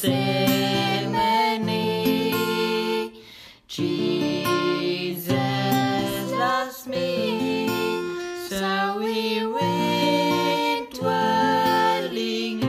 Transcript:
Gethsemane. Jesus loves me, so we went dwellingly.